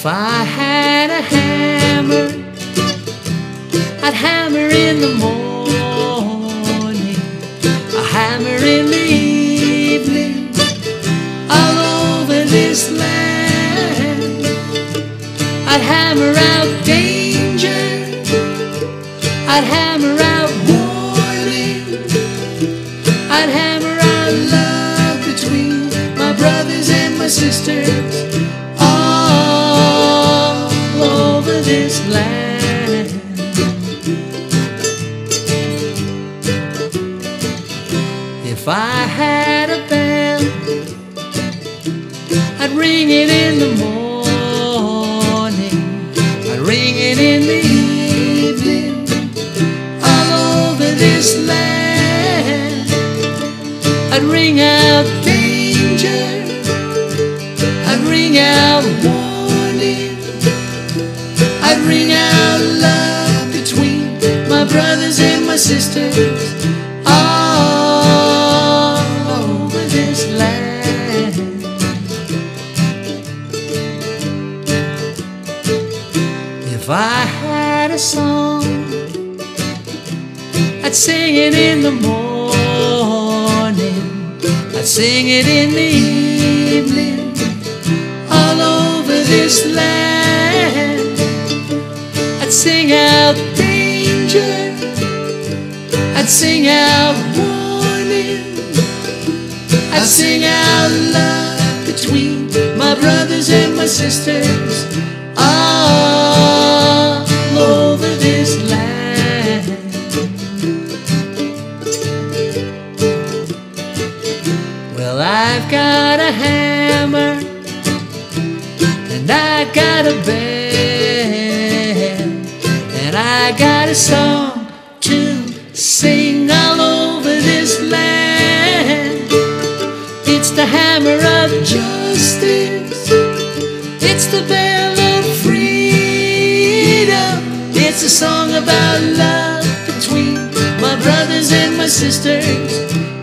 If I had a hammer, I'd hammer in the morning, a hammer in the evening, all over this land. I'd hammer out danger, I'd hammer out warning, I'd hammer out love between my brothers and my sisters If I had a bell, I'd ring it in the morning, I'd ring it in the evening, all over this land. I'd ring out danger, I'd ring out warning, I'd ring out love between my brothers and my sisters If I had a song, I'd sing it in the morning, I'd sing it in the evening, all over this land. I'd sing out danger, I'd sing out warning, I'd sing out love between my brothers and my sisters. All Well, I've got a hammer and I got a bell and I got a song to sing all over this land. It's the hammer of justice. It's the bell of freedom. It's a song about love between my brothers and my sisters